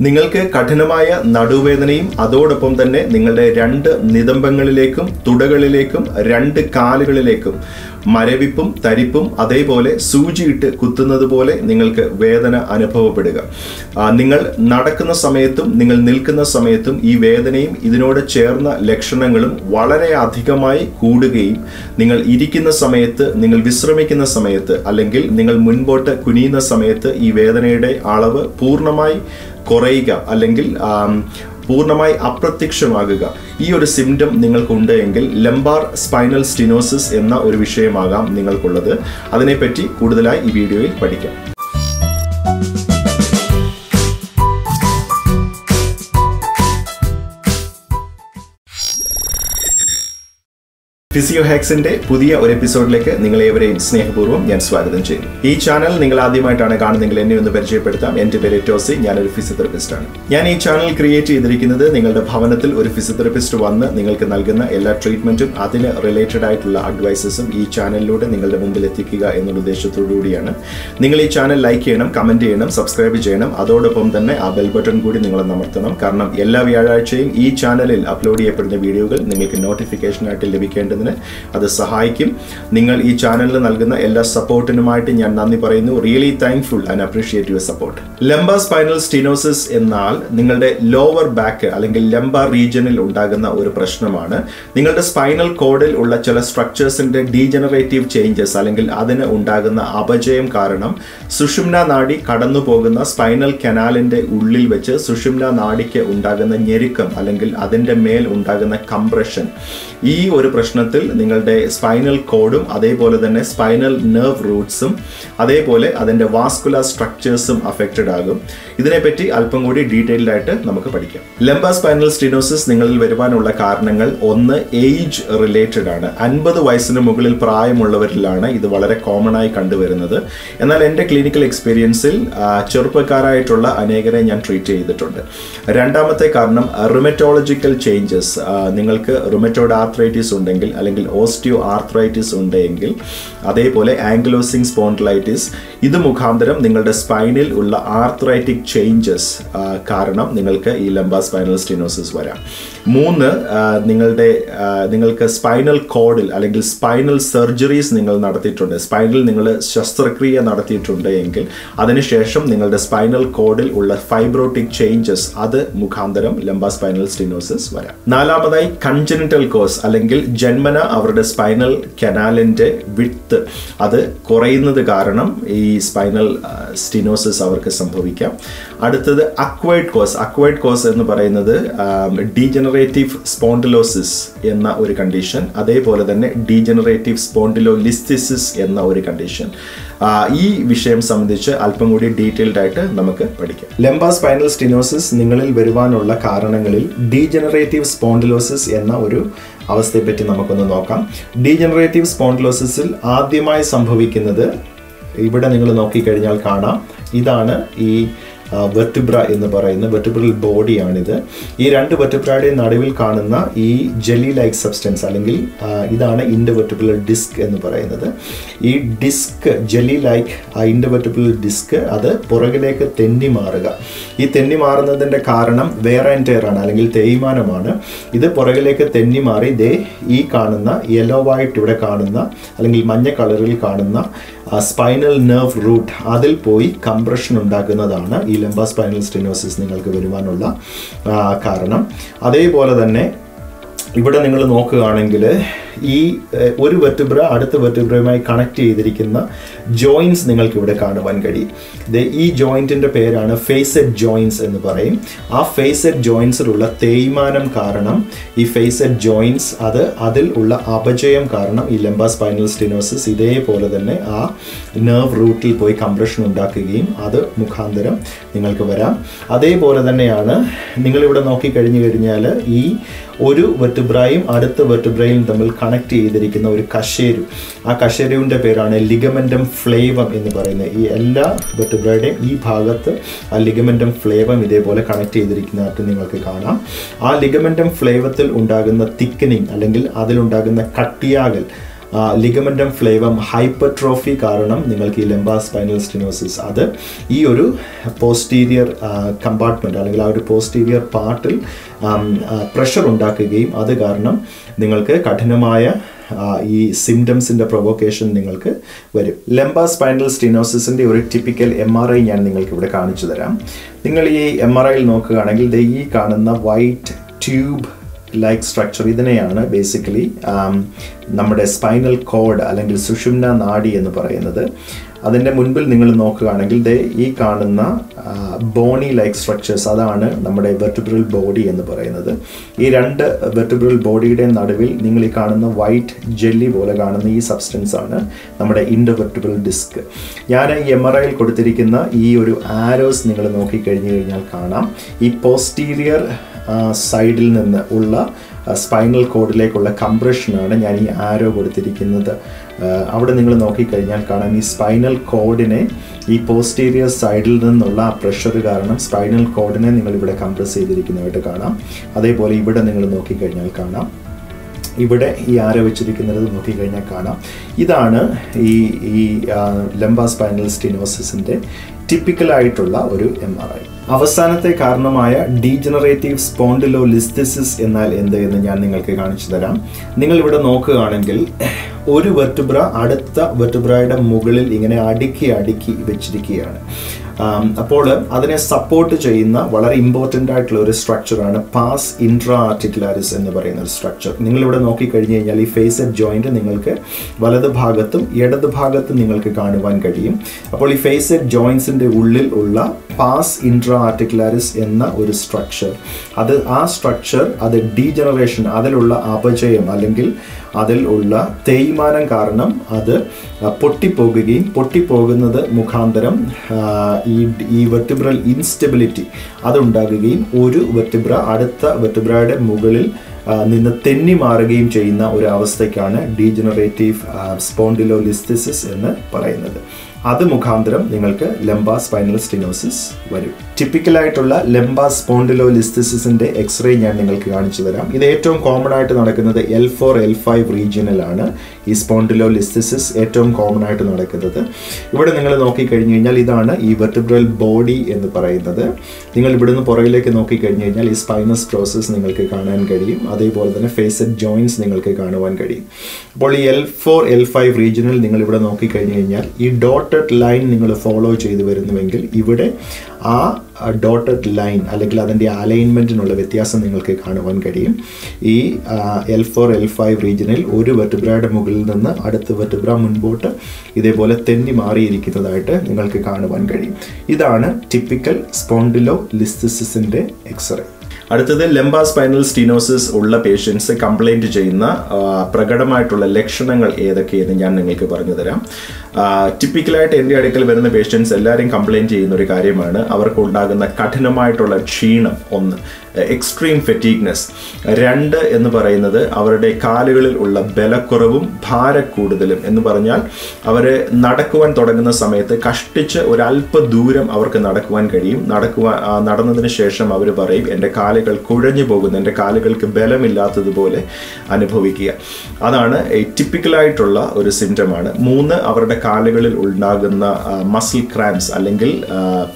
നിങ്ങൾക്ക് കഠിനമായ നടുവേദനയും അതോടൊപ്പം തന്നെ നിങ്ങളുടെ രണ്ട് നിതംബങ്ങളിലേക്കും തുടകളിലേക്കും രണ്ട് കാലുകളിലേക്കും മരവിപ്പും തരിപ്പും അതേപോലെ സൂചിയിട്ട് കുത്തുന്നത് പോലെ നിങ്ങൾക്ക് വേദന അനുഭവപ്പെടുക. നിങ്ങൾ നടക്കുന്ന സമയത്തും നിങ്ങൾ നിൽക്കുന്ന സമയത്തും ഈ വേദനയും ഇതിനോട് ചേർന്ന ലക്ഷണങ്ങളും വളരെ അധികമായി കൂടുകയും നിങ്ങൾ ഇരിക്കുന്ന സമയത്ത് നിങ്ങൾ വിശ്രമിക്കുന്ന സമയത്ത് അല്ലെങ്കിൽ നിങ്ങൾ മുൻപോട്ട് കുനിയുന്ന സമയത്ത് ഈ വേദനയുടെ അളവ് പൂർണമായി കുറയുക അല്ലെങ്കിൽ പൂർണമായി അപ്രത്യക്ഷമാകുക. ഈ ഒരു സിംറ്റം നിങ്ങൾക്കുണ്ട് എങ്കിൽ ലംബാർ സ്പൈനൽ സ്റ്റിനോസിസ് എന്ന ഒരു വിഷയമാകാം നിങ്ങൾക്കുള്ളത്. അതിനെപ്പറ്റി കൂടുതലായി ഈ വീഡിയോയിൽ പഠിക്കാം. ഫിസിയോ ഹാക്സിന്റെ പുതിയ ഒരു എപ്പിസോഡിലേക്ക് നിങ്ങളേവരെയും സ്നേഹപൂർവം ഞാൻ സ്വാഗതം ചെയ്യുന്നു. ഈ ചാനൽ നിങ്ങൾ ആദ്യമായിട്ടാണ് കാണുന്നെങ്കിൽ എന്നെ ഒന്ന് പരിചയപ്പെടുത്താം. എന്റെ പേര് ടോസി ഞാനൊരു ഫിസിയോതെറപ്പിസ്റ്റ് ആണ്. ഞാൻ ഈ ചാനൽ ക്രിയേറ്റ് ചെയ്തിരിക്കുന്നത് നിങ്ങളുടെ ഭവനത്തിൽ ഒരു ഫിസിയോതെറപ്പിസ്റ്റ് വന്ന് നിങ്ങൾക്ക് നൽകുന്ന എല്ലാ ട്രീറ്റ്മെന്റും അതിന് റിലേറ്റഡ് ആയിട്ടുള്ള അഡ്വൈസസും ഈ ചാനലിലൂടെ നിങ്ങളുടെ മുമ്പിൽ എത്തിക്കുക എന്നുള്ള ഉദ്ദേശത്തോടു കൂടിയാണ്. നിങ്ങൾ ഈ ചാനൽ ലൈക്ക് ചെയ്യണം കമന്റ് ചെയ്യണം സബ്സ്ക്രൈബ് ചെയ്യണം. അതോടൊപ്പം തന്നെ ആ ബെൽ ബട്ടൺ കൂടി നിങ്ങൾ അമർത്തണം. കാരണം എല്ലാ വ്യാഴാഴ്ചയും ഈ ചാനലിൽ അപ്ലോഡ് ചെയ്യപ്പെടുന്ന വീഡിയോകൾ നിങ്ങൾക്ക് നോട്ടിഫിക്കേഷൻ ആയിട്ട് ലഭിക്കേണ്ടതിന് അത് സഹായിക്കും. നിങ്ങൾ ഈ ചാനലിൽ നൽകുന്ന എല്ലാ സപ്പോർട്ടിനുമായിട്ട് ഞാൻ നന്ദി പറയുന്നു. Really thankful and appreciate your support lumbar spinal stenosis എന്നാൽ നിങ്ങളുടെ ലോവർ ബാക്ക് അല്ലെങ്കിൽ ലംബ റീജിയനിൽ ഉണ്ടാകുന്ന ഒരു പ്രശ്നമാണ്. നിങ്ങളുടെ സ്പൈനൽ കോഡിൽ ഉള്ള ചില സ്ട്രക്ചേഴ്സിന്റെ ഡീജനറേറ്റീവ് ചേഞ്ചസ് അല്ലെങ്കിൽ അതിന് ഉണ്ടാകുന്ന അപജയം കാരണം സുഷുമ്ന നാഡി കടന്നു പോകുന്ന സ്പൈനൽ കനാലിന്റെ ഉള്ളിൽ വെച്ച് സുഷുമ്ന നാഡിക്ക് ഉണ്ടാകുന്ന ഞെരുക്കം അല്ലെങ്കിൽ അതിന്റെ മേൽ ഉണ്ടാകുന്ന കംപ്രഷൻ ഈ ഒരു പ്രശ്നത്തിൽ നിങ്ങളുടെ സ്പൈനൽ കോഡും അതേപോലെ തന്നെ സ്പൈനൽ നെർവ് റൂട്ട്സും അതേപോലെ അതിന്റെ വാസ്കുലർ സ്ട്രക്ചേഴ്സും അഫക്റ്റഡ് ആകും. ഇതിനെപ്പറ്റി അല്പം കൂടി ഡീറ്റെയിൽഡ് ആയിട്ട് നമുക്ക് പഠിക്കാം. ലംബ സ്പൈനൽ സ്റ്റിനോസിസ് നിങ്ങളിൽ വരുവാനുള്ള കാരണങ്ങൾ ഒന്ന് ഏജ് റിലേറ്റഡ് ആണ്. അൻപത് വയസ്സിന് മുകളിൽ പ്രായമുള്ളവരിലാണ് ഇത് വളരെ കോമൺ ആയി കണ്ടുവരുന്നത്. എന്നാൽ എന്റെ ക്ലിനിക്കൽ എക്സ്പീരിയൻസിൽ ചെറുപ്പക്കാരായിട്ടുള്ള അനേകരെ ഞാൻ ട്രീറ്റ് ചെയ്തിട്ടുണ്ട്. രണ്ടാമത്തെ കാരണം റിമറ്റോളജിക്കൽ ചേഞ്ചസ് നിങ്ങൾക്ക് റിമറ്റോഡ് ആർത്രൈറ്റിസ് ഉണ്ടെങ്കിൽ അല്ലെങ്കിൽ ഓസ്റ്റിയോ ആർത്രൈറ്റിസ് ഉണ്ടെങ്കിൽ അതേപോലെ ആംഗ്ലോസിംഗ് സ്പോണ്ടിലൈറ്റിസ് ഇത് മുഖാന്തരം നിങ്ങളുടെ സ്പൈനിൽ ഉള്ള ആർത്രൈറ്റിക് ചേഞ്ചസ് കാരണം നിങ്ങൾക്ക് ഈ ലംബ സ്പൈനൽ സ്റ്റിനോസിസ് വരാം. മൂന്ന് നിങ്ങളുടെ നിങ്ങൾക്ക് സ്പൈനൽ കോഡിൽ അല്ലെങ്കിൽ സ്പൈനൽ സർജറീസ് നിങ്ങൾ നടത്തിയിട്ടുണ്ട്. സ്പൈനൽ നിങ്ങൾ ശസ്ത്രക്രിയ നടത്തിയിട്ടുണ്ട് എങ്കിൽ അതിനുശേഷം നിങ്ങളുടെ സ്പൈനൽ കോഡിൽ ഉള്ള ഫൈബ്രോട്ടിക് ചേഞ്ചസ് അത് മുഖാന്തരം ലംബ സ്പൈനൽ സ്റ്റിനോസിസ് വരാം. നാലാമതായി കൺജനിറ്റൽ കോസ് അല്ലെങ്കിൽ ജന്മന അവരുടെ സ്പൈനൽ കനാലിന്റെ വിട്ട് അത് കുറയുന്നത് കാരണം ഈ സ്പൈനൽ സ്റ്റിനോസിസ് അവർക്ക് സംഭവിക്കാം. അടുത്തത് അക്വൈഡ് കോസ് അക്വൈഡ് കോസ് എന്ന് പറയുന്നത് ഡീജനറേറ്റീവ് സ്പോണ്ടിലോസിസ് എന്ന ഒരു കണ്ടീഷൻ അതേപോലെ തന്നെ ഡീജനറേറ്റീവ് സ്പോണ്ടിലോലിസ്തിസിസ് എന്ന ഒരു കണ്ടീഷൻ ഈ വിഷയം സംബന്ധിച്ച് അല്പം കൂടി ഡീറ്റെയിൽഡ് ആയിട്ട് നമുക്ക് പഠിക്കാം. ലെംബ സ്പൈനൽ സ്റ്റിനോസിസ് നിങ്ങളിൽ വരുവാനുള്ള കാരണങ്ങളിൽ ഡീജനറേറ്റീവ് സ്പോണ്ടിലോസിസ് എന്ന ഒരു അവസ്ഥയെപ്പറ്റി നമുക്കൊന്ന് നോക്കാം. ഡീജനറേറ്റീവ് സ്പോണ്ടിലോസിസിൽ ആദ്യമായി സംഭവിക്കുന്നത് ഇവിടെ നിങ്ങൾ നോക്കിക്കഴിഞ്ഞാൽ കാണാം. ഇതാണ് ഈ വെർട്ടിബ്ര എന്ന് പറയുന്ന വെർട്ടിബ്രൽ ബോഡിയാണിത്. ഈ രണ്ട് വെർട്ടിബ്രയുടെ നടുവിൽ കാണുന്ന ഈ ജെല്ലി ലൈക്ക് സബ്സ്റ്റൻസ് അല്ലെങ്കിൽ ഇതാണ് ഇൻഡവെർട്ടിബ്രൽ ഡിസ്ക് എന്ന് പറയുന്നത്. ഈ ഡിസ്ക് ജെല്ലി ലൈക്ക് ആ ഇൻഡവെർട്ടിബിൾ ഡിസ്ക് അത് പുറകിലേക്ക് തെന്നി മാറുക. ഈ തെന്നി മാറുന്നതിന്റെ കാരണം വേറെ ആണ് അല്ലെങ്കിൽ തേയ്മാനമാണ്. ഇത് പുറകിലേക്ക് തെന്നി മാറി ദേ ഈ കാണുന്ന യെല്ലോ വൈറ്റ് ഇവിടെ കാണുന്ന അല്ലെങ്കിൽ മഞ്ഞ കളറിൽ കാണുന്ന സ്പൈനൽ നെർവ് റൂട്ട് അതിൽ പോയി കംപ്രഷൻ ഉണ്ടാക്കുന്നതാണ് ഈ ലംബ സ്പൈനൽ സ്റ്റിനോസിസ് നിങ്ങൾക്ക് വരുവാനുള്ള കാരണം. അതേപോലെ തന്നെ ഇവിടെ നിങ്ങൾ നോക്കുകയാണെങ്കിൽ ഈ ഒരു വെർട്ടിബ്ര അടുത്ത വെർട്ടിബ്രയുമായി കണക്ട് ചെയ്തിരിക്കുന്ന ജോയിൻസ് നിങ്ങൾക്ക് ഇവിടെ കാണുവാൻ കഴിയും. ഈ ജോയിന്റിന്റെ പേരാണ് ഫേസെഡ് ജോയിൻസ് എന്ന് പറയും. ആ ഫേസെഡ് ജോയിൻസിലുള്ള തേയ്മാനം കാരണം ഈ ഫേസെഡ് ജോയിൻസ് അത് അതിൽ ഉള്ള അപജയം കാരണം ഈ ലെമ്പ സ്പൈനൽ സ്റ്റിനോസിസ് ഇതേപോലെ തന്നെ ആ നെർവ് റൂട്ടിൽ പോയി കംപ്രഷൻ ഉണ്ടാക്കുകയും അത് മുഖാന്തരം നിങ്ങൾക്ക് വരാം. അതേപോലെ തന്നെയാണ് നിങ്ങളിവിടെ നോക്കിക്കഴിഞ്ഞു കഴിഞ്ഞാൽ ഈ ഒരു വെർട്ടിബ്രയും അടുത്ത വെർട്ടിബ്രയും തമ്മിൽ കണക്ട് ചെയ്തിരിക്കുന്ന ഒരു കശേരു. ആ കശേരുവിന്റെ പേരാണ് ലിഗമെന്റം ഫ്ലേവം എന്ന് പറയുന്നത്. ഈ എല്ലാ വെർട്ടിബ്രയുടെയും ഈ ഭാഗത്ത് ആ ലിഗമെന്റം ഫ്ലേവം ഇതേപോലെ കണക്ട് ചെയ്തിരിക്കുന്നതായിട്ട് നിങ്ങൾക്ക് കാണാം. ആ ലിഗമെന്റം ഫ്ലേവത്തിൽ ഉണ്ടാകുന്ന തിക്കനിങ് അല്ലെങ്കിൽ അതിലുണ്ടാകുന്ന കട്ടിയാകൽ ലിഗമെന്റം ഫ്ലേവം ഹൈപ്പർട്രോഫി കാരണം നിങ്ങൾക്ക് ഈ ലെംബാ സ്പൈനൽ സ്റ്റിനോസിസ് അത് ഈ ഒരു പോസ്റ്റീരിയർ കമ്പാർട്ട്മെന്റ് അല്ലെങ്കിൽ ആ ഒരു പോസ്റ്റീരിയർ പാർട്ടിൽ പ്രഷർ ഉണ്ടാക്കുകയും അത് കാരണം നിങ്ങൾക്ക് കഠിനമായ ഈ സിംറ്റംസിന്റെ പ്രൊവോക്കേഷൻ നിങ്ങൾക്ക് വരും. ലെംബ സ്പൈനൽ സ്റ്റിനോസിസിന്റെ ഒരു ടിപ്പിക്കൽ എം ആർ ഐ ഞാൻ നിങ്ങൾക്ക് ഇവിടെ കാണിച്ചു തരാം. നിങ്ങൾ ഈ എം ആർ ഐയിൽ നോക്കുകയാണെങ്കിൽ ഈ കാണുന്ന വൈറ്റ് ട്യൂബ് ലൈക്ക് സ്ട്രക്ചർ ഇതിനെയാണ് ബേസിക്കലി നമ്മുടെ സ്പൈനൽ കോഡ് അല്ലെങ്കിൽ സുഷുമ്ന നാഡി എന്ന് പറയുന്നത്. അതിന്റെ മുൻപിൽ നിങ്ങൾ നോക്കുകയാണെങ്കിൽ ദേ ഈ കാണുന്ന ബോണി ലൈക്ക് സ്ട്രക്ചേഴ്സ് അതാണ് നമ്മുടെ വെർട്ടിബ്രൽ ബോഡി എന്ന് പറയുന്നത്. ഈ രണ്ട് വെർട്ടിബ്രൽ ബോഡിയുടെ നടുവിൽ നിങ്ങൾ ഈ കാണുന്ന വൈറ്റ് ജെല്ലി പോലെ കാണുന്ന ഈ സബ്സ്റ്റൻസ് ആണ് നമ്മുടെ ഇൻഡോവെർട്ടിബ്രൽ ഡിസ്ക് ഞാൻ ഈ എം ആർ ഐയിൽ കൊടുത്തിരിക്കുന്ന ഈ ഒരു ആരോസ് നിങ്ങൾ നോക്കിക്കഴിഞ്ഞു കഴിഞ്ഞാൽ കാണാം. ഈ പോസ്റ്റീരിയർ സൈഡിൽ നിന്ന് ഉള്ള സ്പൈനൽ കോഡിലേക്കുള്ള കംപ്രഷനാണ് ഞാൻ ഈ ആരോ കൊടുത്തിരിക്കുന്നത്. അവിടെ നിങ്ങൾ നോക്കിക്കഴിഞ്ഞാൽ കാണാം ഈ സ്പൈനൽ കോഡിനെ ഈ പോസ്റ്റീരിയർ സൈഡിൽ നിന്നുള്ള ആ പ്രഷർ കാരണം സ്പൈനൽ കോഡിനെ നിങ്ങൾ ഇവിടെ കംപ്രസ് ചെയ്തിരിക്കുന്നതായിട്ട് കാണാം. അതേപോലെ ഇവിടെ നിങ്ങൾ നോക്കിക്കഴിഞ്ഞാൽ കാണാം. ഇവിടെ ഈ ആര വെച്ചിരിക്കുന്നത് നോക്കിക്കഴിഞ്ഞാൽ കാണാം. ഇതാണ് ഈ ഈ ലംബ സ്പൈനൽ സ്റ്റിനോസിസിന്റെ ടിപ്പിക്കലായിട്ടുള്ള ഒരു എം ആർ ഐ അവസാനത്തെ കാരണമായ ഡീജനറേറ്റീവ് സ്പോണ്ടിലോ ലിസ്തിസിസ് എന്നാൽ എന്ത് എന്ന് ഞാൻ നിങ്ങൾക്ക് കാണിച്ചു തരാം. നിങ്ങൾ ഇവിടെ നോക്കുകയാണെങ്കിൽ ഒരു വെർട്ടിബ്ര അടുത്ത വെർട്ടിബ്രയുടെ മുകളിൽ ഇങ്ങനെ അടുക്കി അടുക്കി വെച്ചിരിക്കുകയാണ്. അപ്പോൾ അതിനെ സപ്പോർട്ട് ചെയ്യുന്ന വളരെ ഇമ്പോർട്ടന്റ് ആയിട്ടുള്ള ഒരു സ്ട്രക്ചറാണ് പാസ് ഇൻട്രാ ആർട്ടിക്കുലാരിസ് എന്ന് പറയുന്ന ഒരു സ്ട്രക്ചർ നിങ്ങളിവിടെ നോക്കിക്കഴിഞ്ഞ് കഴിഞ്ഞാൽ ഈ ഫേസ് ഫേസഡ് ജോയിന്റ് നിങ്ങൾക്ക് വലത് ഭാഗത്തും ഇടത് ഭാഗത്തും നിങ്ങൾക്ക് കാണുവാൻ കഴിയും. അപ്പോൾ ഈ ഫേസ് ഫേസഡ് ജോയിൻസിന്റെ ഉള്ളിൽ ഉള്ള പാസ് ഇൻട്രാ ആർട്ടിക്കുലാരിസ് എന്ന ഒരു സ്ട്രക്ചർ അത് ആ സ്ട്രക്ചർ അത് ഡീജനറേഷൻ അതിലുള്ള അപജയം അല്ലെങ്കിൽ അതിൽ ഉള്ള തേയ്മാനം കാരണം അത് പൊട്ടിപ്പോകുകയും പൊട്ടിപ്പോകുന്നത് മുഖാന്തരം ഈ ഈ വെർട്ടിബ്രൽ ഇൻസ്റ്റെബിലിറ്റി അതുണ്ടാകുകയും ഒരു വെർട്ടിബ്ര അടുത്ത വെർട്ടിബ്രയുടെ മുകളിൽ നിന്ന് തെന്നി മാറുകയും ചെയ്യുന്ന ഒരു അവസ്ഥയ്ക്കാണ് ഡീജനറേറ്റീവ് സ്പോണ്ടിലോലിസ്തിസിസ് എന്ന് പറയുന്നത്. അത് മുഖാന്തരം നിങ്ങൾക്ക് ലംബ സ്പൈനൽ സ്റ്റിനോസിസ് വരും. ടിപ്പിക്കലായിട്ടുള്ള സ്പോണ്ടിലോ ലിസ്തിസിന്റെ എക്സ്റേ ഞാൻ നിങ്ങൾക്ക് കാണിച്ചു തരാം. ഇത് ഏറ്റവും കോമൺ ആയിട്ട് നടക്കുന്നത് എൽ ഫോർ എൽ ഫൈവ് റീജിയനിലാണ് ഈ സ്പോണ്ടിലോ ലിസ്തിസിസ് ഏറ്റവും കോമൺ ആയിട്ട് നടക്കുന്നത്. ഇവിടെ നിങ്ങൾ നോക്കിക്കഴിഞ്ഞു കഴിഞ്ഞാൽ ഇതാണ് ഈ വെർട്ടിബ്രൽ ബോഡി എന്ന് പറയുന്നത്. നിങ്ങൾ ഇവിടുന്ന് പുറകിലേക്ക് നോക്കിക്കഴിഞ്ഞു കഴിഞ്ഞാൽ ഈ സ്പൈനസ് പ്രോസസ് നിങ്ങൾക്ക് കാണാൻ കഴിയും. അതേപോലെ തന്നെ ഫേസഡ് ജോയിൻസ് നിങ്ങൾക്ക് കാണുവാൻ കഴിയും. അപ്പോൾ ഈ എൽ ഫോർ എൽ ഫൈവ് റീജിയനിൽ നിങ്ങൾ ഇവിടെ നോക്കിക്കഴിഞ്ഞു കഴിഞ്ഞാൽ ഈ ഡോട്ടഡ് ലൈൻ നിങ്ങൾ ഫോളോ ചെയ്ത് വരുന്നുവെങ്കിൽ ഇവിടെ ആ ഡോട്ടഡ് ലൈൻ അല്ലെങ്കിൽ അതിന്റെ അലൈൻമെന്റിനുള്ള വ്യത്യാസം നിങ്ങൾക്ക് കാണുവാൻ കഴിയും. ഈ എൽ ഫോർ എൽ ഫൈവ് റീജിയനിൽ ഒരു വെർട്ടിബ്രയുടെ മുകളിൽ നിന്ന് അടുത്ത വെർട്ടിബ്ര മുൻപോട്ട് ഇതേപോലെ തെന്നി മാറിയിരിക്കുന്നതായിട്ട് നിങ്ങൾക്ക് കാണുവാൻ കഴിയും. ഇതാണ് ടിപ്പിക്കൽ സ്പോണ്ടിലോ ലിസ്തിസിന്റെ എക്സ്റേ അടുത്തത് ലെംബ സ്പൈനൽ സ്റ്റീനോസിസ് ഉള്ള പേഷ്യൻസ് കംപ്ലൈന്റ് ചെയ്യുന്ന പ്രകടമായിട്ടുള്ള ലക്ഷണങ്ങൾ ഏതൊക്കെയെന്ന് ഞാൻ നിങ്ങൾക്ക് പറഞ്ഞു തരാം. ടിപ്പിക്കലായിട്ട് എന്റെ അടുക്കൽ വരുന്ന പേഷ്യൻസ് എല്ലാവരും കംപ്ലൈന്റ് ചെയ്യുന്ന ഒരു കാര്യമാണ്. അവർക്ക് ഉണ്ടാകുന്ന കഠിനമായിട്ടുള്ള ക്ഷീണം ഒന്ന് എക്സ്ട്രീം ഫെറ്റീഗ്നെസ് രണ്ട് എന്ന് പറയുന്നത് അവരുടെ കാലുകളിൽ ഉള്ള ബലക്കുറവും ഭാരക്കൂടുതലും എന്ന് പറഞ്ഞാൽ അവർ നടക്കുവാൻ തുടങ്ങുന്ന സമയത്ത് കഷ്ടിച്ച് ഒരല്പ ദൂരം അവർക്ക് നടക്കുവാൻ കഴിയും. നടക്കുവാൻ നടന്നതിന് ശേഷം അവർ പറയും എന്റെ കാലുകൾ കുഴഞ്ഞു പോകുന്നു. എന്റെ കാലുകൾക്ക് ബലമില്ലാത്തതുപോലെ അനുഭവിക്കുക. അതാണ് ടിപ്പിക്കലായിട്ടുള്ള ഒരു സിംറ്റമാണ് മൂന്ന് അവരുടെ കാലുകളിൽ ഉണ്ടാകുന്ന മസിൽ ക്രാംസ് അല്ലെങ്കിൽ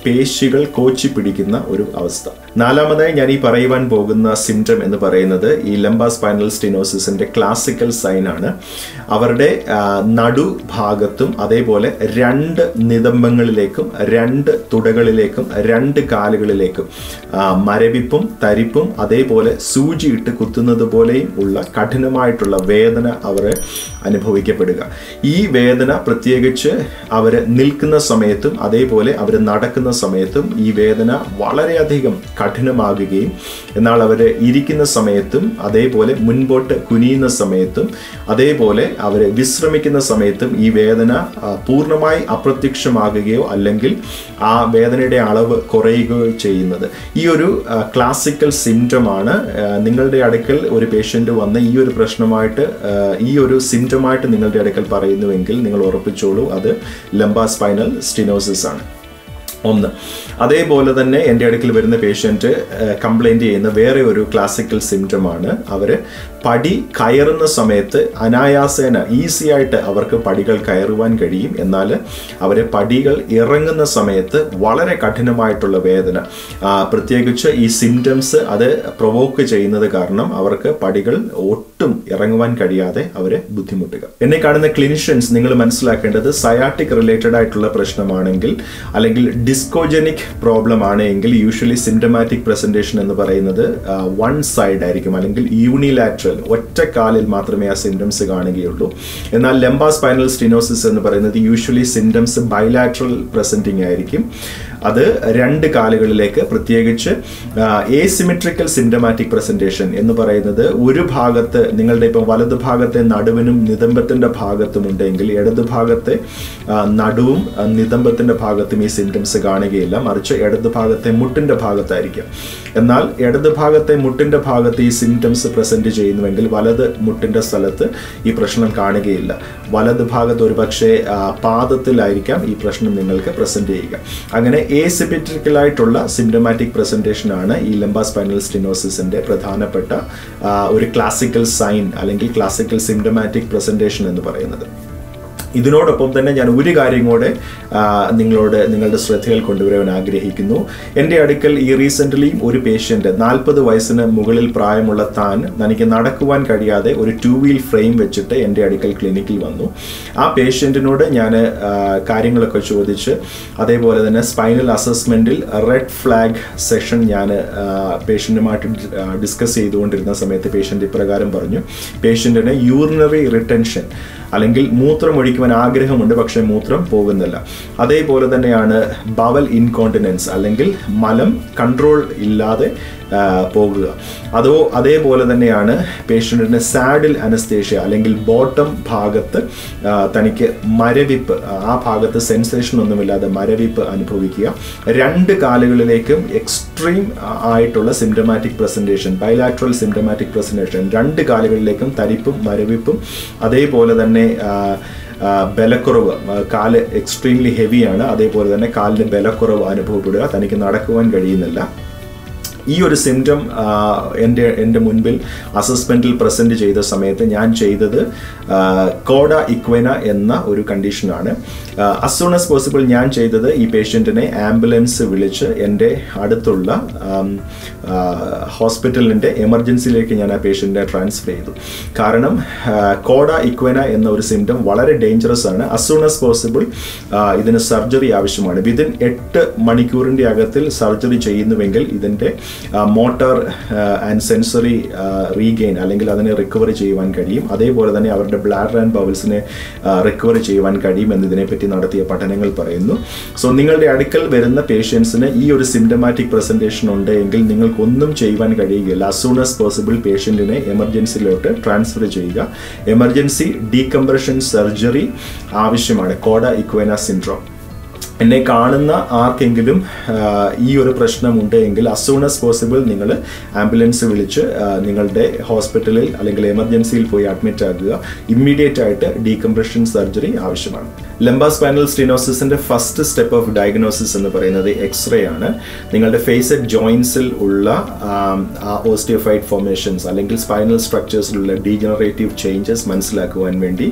പേശികൾ കോച്ചി പിടിക്കുന്ന ഒരു അവസ്ഥ. നാലാമതായി ഞാൻ ഈ പറയുവാൻ പോകുന്ന സിംറ്റം എന്ന് പറയുന്നത് ഈ ലംബ സ്പൈനൽ സ്റ്റിനോസിസിന്റെ ക്ലാസിക്കൽ സൈൻ ആണ്. അവരുടെ നടുഭാഗത്തും അതേപോലെ രണ്ട് നിതംബങ്ങളിലേക്കും രണ്ട് തുടകളിലേക്കും രണ്ട് കാലുകളിലേക്കും മരവിപ്പും തരിപ്പും അതേപോലെ സൂചിയിട്ട് കുത്തുന്നത് പോലെയും ഉള്ള കഠിനമായിട്ടുള്ള വേദന അവർ അനുഭവിക്കപ്പെടുക. ഈ വേദന പ്രത്യേകിച്ച് അവർ നിൽക്കുന്ന സമയത്തും അതേപോലെ അവർ നടക്കുന്ന സമയത്തും ഈ വേദന വളരെയധികം കഠിനമാകുകയും എന്നാൽ അവർ ഇരിക്കുന്ന സമയത്തും അതേപോലെ മുൻപോട്ട് കുനിയുന്ന സമയത്തും അതേപോലെ അവർ വിശ്രമിക്കുന്ന സമയത്തും ഈ വേദന പൂർണമായി അപ്രത്യക്ഷമാകുകയോ അല്ലെങ്കിൽ ആ വേദനയുടെ അളവ് കുറയുകയോ ചെയ്യുന്നത്. ഈ ഒരു ക്ലാസിക്കൽ സിംറ്റമാണ് നിങ്ങളുടെ അടുക്കൽ ഒരു പേഷ്യന്റ് വന്ന് ഈ ഒരു പ്രശ്നമായിട്ട് ഈ ഒരു സിംറ്റമായിട്ട് നിങ്ങളുടെ അടുക്കൽ പറയുന്നുവെങ്കിൽ നിങ്ങൾ ഉറപ്പിച്ചോളൂ. അത് ലംബ സ്പൈനൽ സ്റ്റിനോസിസ് ആണ്. ഒന്ന്. അതേപോലെ തന്നെ എന്റെ അടുക്കൽ വരുന്ന പേഷ്യന്റ് കംപ്ലൈന്റ് ചെയ്യുന്ന വേറെ ഒരു ക്ലാസിക്കൽ സിംറ്റമാണ് അവർ പടി കയറുന്ന സമയത്ത് അനായാസേന ഈസി ആയിട്ട് അവർക്ക് പടികൾ കയറുവാൻ കഴിയും. എന്നാൽ അവർ പടികൾ ഇറങ്ങുന്ന സമയത്ത് വളരെ കഠിനമായിട്ടുള്ള വേദന. പ്രത്യേകിച്ച് ഈ സിംറ്റംസ് അത് പ്രൊവോക്ക് ചെയ്യുന്നത് കാരണം അവർക്ക് പടികൾ ഒട്ടും ഇറങ്ങുവാൻ കഴിയാതെ അവരെ ബുദ്ധിമുട്ടുക. എന്നെ കാണുന്ന ക്ലിനിഷ്യൻസ് നിങ്ങൾ മനസ്സിലാക്കേണ്ടത് സയാറ്റിക് റിലേറ്റഡ് ആയിട്ടുള്ള പ്രശ്നമാണെങ്കിൽ അല്ലെങ്കിൽ ഡിസ്കോജനിക് പ്രോബ്ലം ആണ് എങ്കിൽ യൂഷ്വലി സിംറ്റമാറ്റിക് പ്രസന്റേഷൻ എന്ന് പറയുന്നത് വൺ സൈഡ് ആയിരിക്കും. അല്ലെങ്കിൽ യൂണിലാറ്ററൽ ഒറ്റ കാലിൽ മാത്രമേ ആ സിംറ്റംസ് കാണുകയുള്ളൂ. എന്നാൽ ലെംബാ സ്പൈനൽ സ്റ്റിനോസിസ് എന്ന് പറയുന്നത് യൂഷ്വലി സിംറ്റംസ് ബൈലാറ്ററൽ പ്രസന്റിങ് ആയിരിക്കും. അത് രണ്ട് കാലുകളിലേക്ക് പ്രത്യേകിച്ച് ഏസിമെട്രിക്കൽ സിംറ്റമാറ്റിക് പ്രസന്റേഷൻ എന്ന് പറയുന്നത് ഒരു ഭാഗത്ത് നിങ്ങളുടെ ഇപ്പം വലത് ഭാഗത്തെ നടുവിനും നിതംബത്തിന്റെ ഭാഗത്തും ഉണ്ടെങ്കിൽ ഇടത് ഭാഗത്തെ നടുവും ആ, നിതംബത്തിന്റെ ഭാഗത്തും ഈ സിംറ്റംസ് കാണുകയില്ല. മറിച്ച് ഇടത് ഭാഗത്തെ മുട്ടിന്റെ ഭാഗത്തായിരിക്കും. എന്നാൽ ഇടത് ഭാഗത്തെ മുട്ടിന്റെ ഭാഗത്ത് ഈ സിംറ്റംസ് പ്രസന്റ് ചെയ്യുന്നുവെങ്കിൽ വലത് മുട്ടിന്റെ സ്ഥലത്ത് ഈ പ്രശ്നം കാണുകയില്ല. വലത് ഭാഗത്ത് ഒരു പക്ഷേ പാദത്തിലായിരിക്കാം ഈ പ്രശ്നം നിങ്ങൾക്ക് പ്രസന്റ് ചെയ്യുക. അങ്ങനെ ഏസിമെട്രിക്കൽ ആയിട്ടുള്ള സിംറ്റമാറ്റിക് പ്രസന്റേഷൻ ആണ് ഈ ലംബ സ്പൈനൽ സ്റ്റിനോസിസിന്റെ പ്രധാനപ്പെട്ട ഒരു ക്ലാസിക്കൽ സൈൻ അല്ലെങ്കിൽ ക്ലാസിക്കൽ സിംറ്റമാറ്റിക് പ്രസന്റേഷൻ എന്ന് പറയുന്നത്. ഇതിനോടൊപ്പം തന്നെ ഞാൻ ഒരു കാര്യം കൂടെ നിങ്ങളോട് നിങ്ങളുടെ ശ്രദ്ധയിൽ കൊണ്ടുവരാൻ ആഗ്രഹിക്കുന്നു. എന്റെ അടുക്കൽ ഈ റീസെന്റ്ലി ഒരു പേഷ്യന്റ് നാൽപ്പത് വയസ്സിന് മുകളിൽ പ്രായമുള്ള താൻ തനിക്ക് നടക്കുവാൻ കഴിയാതെ ഒരു ടു വീൽ ഫ്രെയിം വെച്ചിട്ട് എന്റെ അടുക്കൽ ക്ലിനിക്കിൽ വന്നു. ആ പേഷ്യന്റിനോട് ഞാൻ കാര്യങ്ങളൊക്കെ ചോദിച്ച് അതേപോലെ തന്നെ സ്പൈനൽ അസസ്മെന്റിൽ റെഡ് ഫ്ലാഗ് സെഷൻ ഞാൻ പേഷ്യന്റുമായിട്ട് ഡിസ്കസ് ചെയ്തുകൊണ്ടിരുന്ന സമയത്ത് പേഷ്യന്റ് ഇപ്രകാരം പറഞ്ഞു. പേഷ്യന്റിന് യൂറിനറി റിട്ടൻഷൻ അല്ലെങ്കിൽ മൂത്രം ഒഴിക്കുവാൻ ആഗ്രഹമുണ്ട് പക്ഷേ മൂത്രം പോകുന്നില്ല. അതേപോലെ തന്നെയാണ് ബവൽ ഇൻകോണ്ടിനൻസ് അല്ലെങ്കിൽ മലം കൺട്രോൾ ഇല്ലാതെ പോകുക. അതോ അതേപോലെ തന്നെയാണ് പേഷ്യന്റിന് സാഡിൽ അനസ്തേഷ്യ അല്ലെങ്കിൽ ബോട്ടം ഭാഗത്ത് തനിക്ക് മരവിപ്പ് ആ ഭാഗത്ത് സെൻസേഷൻ ഒന്നുമില്ലാതെ മരവിപ്പ് അനുഭവിക്കുക. രണ്ട് കാലുകളിലേക്കും എക്സ്ട്രീം ആയിട്ടുള്ള symptomatic presentation bilateral symptomatic presentation രണ്ട് കാലുകളിലേക്കും തരിപ്പും മരവിപ്പും അതേപോലെ തന്നെ ബലക്കുറവ് കാൽ എക്സ്ട്രീംലി ഹെവിയാണ് അതേപോലെ തന്നെ കാലിന് ബലക്കുറവ് അനുഭവപ്പെടുക. തനിക്ക് നടക്കുവാൻ കഴിയുന്നില്ല. ഈ ഒരു സിംറ്റം എന്റെ എന്റെ മുൻപിൽ അസസ്മെന്റിൽ പ്രസന്റ് ചെയ്ത സമയത്ത് ഞാൻ ചെയ്തത് കോഡ ഇക്വന എന്ന ഒരു കണ്ടീഷനാണ് അസ് സൂൺ ആസ് പോസിബിൾ ഞാൻ ചെയ്തത് ഈ പേഷ്യന്റിനെ ആംബുലൻസ് വിളിച്ച് എന്റെ അടുത്തുള്ള ഹോസ്പിറ്റലിന്റെ എമർജൻസിയിലേക്ക് ഞാൻ ആ പേഷ്യന്റിനെ ട്രാൻസ്ഫർ ചെയ്തു. കാരണം കോഡ ഇക്വന എന്ന ഒരു സിംറ്റം വളരെ ഡേഞ്ചറസ് ആണ്. അസ് സൂൺ ആസ് പോസിബിൾ ഇതിന് സർജറി ആവശ്യമാണ്. വിതിൻ എട്ട് മണിക്കൂറിന്റെ അകത്തിൽ സർജറി ചെയ്യുന്നുവെങ്കിൽ ഇതിന്റെ മോട്ടോർ ആൻഡ് സെൻസറി റീഗെയിൻ അല്ലെങ്കിൽ അതിനെ റിക്കവറി ചെയ്യുവാൻ കഴിയും. അതേപോലെ തന്നെ അവരുടെ ബ്ലാഡർ ആൻഡ് ബവൽസിനെ റിക്കവറി ചെയ്യുവാൻ കഴിയും എന്നതിനെപ്പറ്റി നടത്തിയ പഠനങ്ങൾ പറയുന്നു. സോ നിങ്ങളുടെ അടുക്കൽ വരുന്ന പേഷ്യൻസിന് ഈ ഒരു സിംറ്റമാറ്റിക് പ്രസന്റേഷൻ ഉണ്ട് എങ്കിൽ നിങ്ങൾക്കൊന്നും ചെയ്യുവാൻ കഴിയുകയില്ല. അസ് സൂൺ ആസ് പോസിബിൾ പേഷ്യന്റിനെ എമർജൻസിയിലോട്ട് ട്രാൻസ്ഫർ ചെയ്യുക. എമർജൻസി ഡീകംപ്രഷൻ സർജറി ആവശ്യമാണ്. കോഡ ഇക്വേന സിൻഡ്രോം എന്നെ കാണുന്ന ആർക്കെങ്കിലും ഈ ഒരു പ്രശ്നമുണ്ട് എങ്കിൽ അസൂൺ ആസ് പോസിബിൾ നിങ്ങൾ ആംബുലൻസ് വിളിച്ച് നിങ്ങളുടെ ഹോസ്പിറ്റലിൽ അല്ലെങ്കിൽ എമർജൻസിയിൽ പോയി അഡ്മിറ്റ് ആകുക. ഇമ്മീഡിയറ്റ് ആയിട്ട് ഡീകംപ്രഷൻ സർജറി ആവശ്യമാണ്. ലംബ സ്പൈനൽ സ്റ്റിനോസിസിന്റെ ഫസ്റ്റ് സ്റ്റെപ്പ് ഓഫ് ഡയഗ്നോസിസ് എന്ന് പറയുന്നത് എക്സ്റേ ആണ്. നിങ്ങളുടെ ഫേസഡ് ജോയിൻസിൽ ഉള്ള ഓസ്റ്റിയോഫൈഡ് ഫോർമേഷൻസ് അല്ലെങ്കിൽ സ്പൈനൽ സ്ട്രക്ചേഴ്സിലുള്ള ഡീജനറേറ്റീവ് ചേഞ്ചസ് മനസ്സിലാക്കുവാൻ വേണ്ടി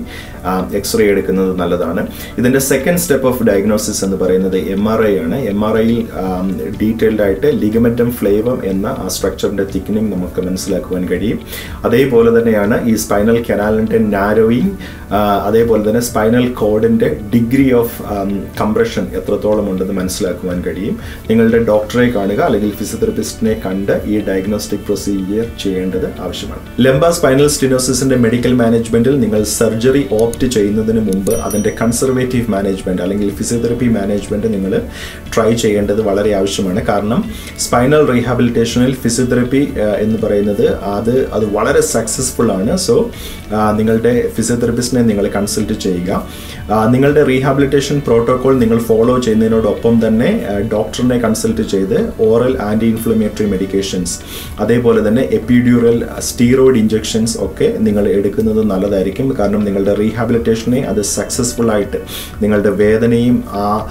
എക്സ്റേ എടുക്കുന്നത് നല്ലതാണ്. ഇതിന്റെ സെക്കൻഡ് സ്റ്റെപ്പ് ഓഫ് ഡയഗ്നോസിസ് എന്ന് പറയുന്നത് എം ആർ ഐ ആണ്. എം ആർ ഐയിൽ ഡീറ്റെയിൽഡ് ആയിട്ട് ലിഗമെന്റം ഫ്ലേവം എന്ന ആ സ്ട്രക്ചറിന്റെ തിക്കനിങ് നമുക്ക് മനസ്സിലാക്കുവാൻ കഴിയും. അതേപോലെ തന്നെയാണ് ഈ സ്പൈനൽ കനാലിന്റെ നാരോയിങ് അതേപോലെ തന്നെ സ്പൈനൽ കോഡിന്റെ ഡിഗ്രി ഓഫ് കംപ്രഷൻ എത്രത്തോളം ഉണ്ടെന്ന് മനസ്സിലാക്കുവാൻ കഴിയും. നിങ്ങളുടെ ഡോക്ടറെ കാണുക അല്ലെങ്കിൽ ഫിസിയോതെറപ്പിസ്റ്റിനെ കണ്ട് ഈ ഡയഗ്നോസ്റ്റിക് പ്രൊസീജിയർ ചെയ്യേണ്ടത് ആവശ്യമാണ്. ലംബ സ്പൈനൽ സ്റ്റിനോസിസിന്റെ മെഡിക്കൽ മാനേജ്മെന്റിൽ നിങ്ങൾ സർജറി ഓപ്റ്റ് ചെയ്യുന്നതിന് മുമ്പ് അതിന്റെ കൺസർവേറ്റീവ് മാനേജ്മെന്റ് അല്ലെങ്കിൽ ഫിസിയോതെറപ്പി മാനേജ്മെന്റ് നിങ്ങൾ ട്രൈ ചെയ്യേണ്ടത് വളരെ ആവശ്യമാണ്. കാരണം സ്പൈനൽ റീഹാബിലിറ്റേഷനിൽ ഫിസിയോതെറപ്പി എന്ന് പറയുന്നത് അത് അത് വളരെ സക്സസ്ഫുൾ ആണ്. സോ നിങ്ങളുടെ ഫിസിയോതെറപ്പിസ്റ്റിനെ നിങ്ങൾ കൺസൾട്ട് ചെയ്യുക. നിങ്ങളുടെ റീഹാബിലിറ്റേഷൻ പ്രോട്ടോകോൾ നിങ്ങൾ ഫോളോ ചെയ്യുന്നതിനോടൊപ്പം തന്നെ ഡോക്ടറിനെ കൺസൾട്ട് ചെയ്ത് ഓറൽ ആന്റി ഇൻഫ്ലമേറ്ററി മെഡിക്കേഷൻസ് അതേപോലെ തന്നെ എപ്പിഡ്യൂറൽ സ്റ്റീറോയിഡ് ഇഞ്ചെക്ഷൻസ് ഒക്കെ നിങ്ങൾ എടുക്കുന്നത് നല്ലതായിരിക്കും. കാരണം നിങ്ങളുടെ റീഹാബിലിറ്റേഷനെ അത് സക്സസ്ഫുൾ ആയിട്ട് നിങ്ങളുടെ വേദനയും ആ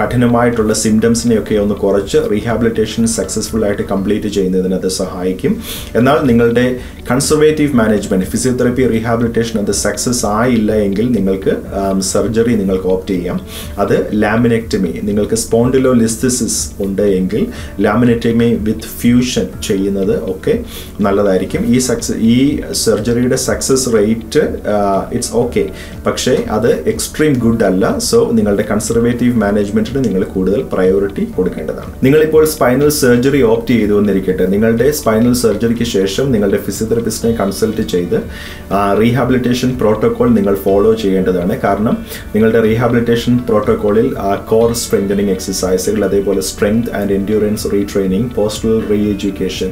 കഠിനമായിട്ടുള്ള സിംറ്റംസിനെയൊക്കെ ഒന്ന് കുറച്ച് റീഹാബിലിറ്റേഷൻ സക്സസ്ഫുൾ ആയിട്ട് കംപ്ലീറ്റ് ചെയ്യുന്നതിന് അത് സഹായിക്കും. എന്നാൽ നിങ്ങളുടെ കൺസർവേറ്റീവ് മാനേജ്മെന്റ് ഫിസിയോതെറപ്പി റീഹാബിലിറ്റേഷൻ അത് സക്സസ് ആയില്ല എങ്കിൽ നിങ്ങൾക്ക് സർജറി നിങ്ങൾക്ക് ഓപ്റ്റ് ചെയ്യാം. അത് ലാമിനെക്ടമി നിങ്ങൾക്ക് സ്പോണ്ടിലോ ലിസ്തിസിസ് ഉണ്ട് എങ്കിൽ ലാമിനെക്ടമി വിത്ത് ഫ്യൂഷൻ ചെയ്യുന്നത് ഒക്കെ നല്ലതായിരിക്കും. ഈ സക്സസ് ഈ സർജറിയുടെ സക്സസ് റേറ്റ് ഇറ്റ്സ് ഓക്കെ പക്ഷേ അത് എക്സ്ട്രീം ഗുഡ് അല്ല. സോ നിങ്ങളുടെ കൺസർവേറ്റീവ് മാനേജ്മെന്റിന് നിങ്ങൾ കൂടുതൽ പ്രയോറിറ്റി കൊടുക്കേണ്ടതാണ്. നിങ്ങളിപ്പോൾ സ്പൈനൽ സർജറി ഓപ്റ്റ് ചെയ്തു എന്നിരിക്കട്ടെ നിങ്ങളുടെ സ്പൈനൽ സർജറിക്ക് ശേഷം നിങ്ങളുടെ ഫിസിയോതെറപ്പിസ്റ്റിനെ കൺസൾട്ട് ചെയ്ത് റീഹാബിലിറ്റേഷൻ പ്രോട്ടോകോൾ നിങ്ങൾ ഫോളോ ചെയ്യേണ്ടതാണ്. കാരണം നിങ്ങളുടെ റീഹാബിലിറ്റേഷൻ പ്രോട്ടോകോളിൽ കോർ സ്ട്രെങ്തനിങ് എക്സസൈസുകൾ അതേപോലെ strength and endurance retraining postural re education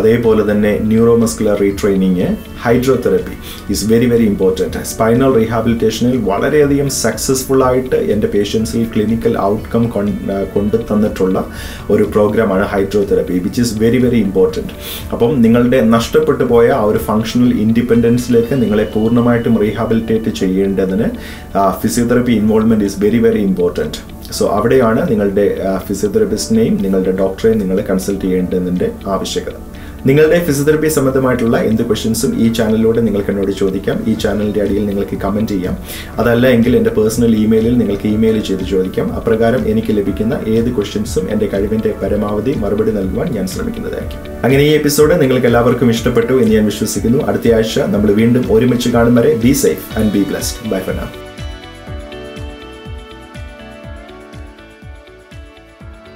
അതേപോലെ തന്നെ neuromuscular retraining hydrotherapy is very very important spinal റീഹാബിലിറ്റേഷനിൽ വളരെയധികം സക്സസ്ഫുൾ ആയിട്ട് എന്റെ പേഷ്യൻസിൽ ക്ലിനിക്കൽ ഔട്ട്കം കൊണ്ടു തന്നിട്ടുള്ള ഒരു പ്രോഗ്രാമാണ് hydrotherapy which is very very important അപ്പം നിങ്ങളുടെ നഷ്ടപ്പെട്ടു പോയ ആ ഒരു ഫങ്ഷണൽ ഇൻഡിപെൻഡൻസിലേക്ക് നിങ്ങളെ പൂർണമായിട്ടും റീഹാബിലിറ്റേറ്റ് ചെയ്യേണ്ടതിന് physiotherapy involvement is very very important so അവിടെയാണ് നിങ്ങളുടെ ഫിസിയോതെറപ്പിസ്റ്റിനെയും നിങ്ങളുടെ ഡോക്ടറെയും നിങ്ങളെ കൺസൾട്ട് ചെയ്യേണ്ടതിന്റെ ആവശ്യകത. നിങ്ങളുടെ ഫിസിയോതെറപ്പി സംബന്ധമായിട്ടുള്ള എന്ത് ക്വസ്റ്റ്യൻസും ഈ ചാനലിലൂടെ നിങ്ങൾക്ക് എന്നോട് ചോദിക്കാം. ഈ ചാനലിന്റെ അടിയിൽ നിങ്ങൾക്ക് കമന്റ് ചെയ്യാം. അതല്ല എങ്കിൽ എന്റെ പേഴ്സണൽ ഇമെയിലിൽ നിങ്ങൾക്ക് ഇമെയിൽ ചെയ്ത് ചോദിക്കാം. അപ്രകാരം എനിക്ക് ലഭിക്കുന്ന ഏത് ക്വസ്റ്റ്യൻസും എന്റെ കഴിവിന്റെ പരമാവധി മറുപടി നൽകുവാൻ ഞാൻ ശ്രമിക്കുന്നതായിരിക്കും. അങ്ങനെ ഈ എപ്പിസോഡ് നിങ്ങൾക്ക് എല്ലാവർക്കും ഇഷ്ടപ്പെട്ടു എന്ന് ഞാൻ വിശ്വസിക്കുന്നു. അടുത്ത ആഴ്ച നമ്മൾ വീണ്ടും ഒരുമിച്ച് കാണും വരെ. Be safe and be blessed bye for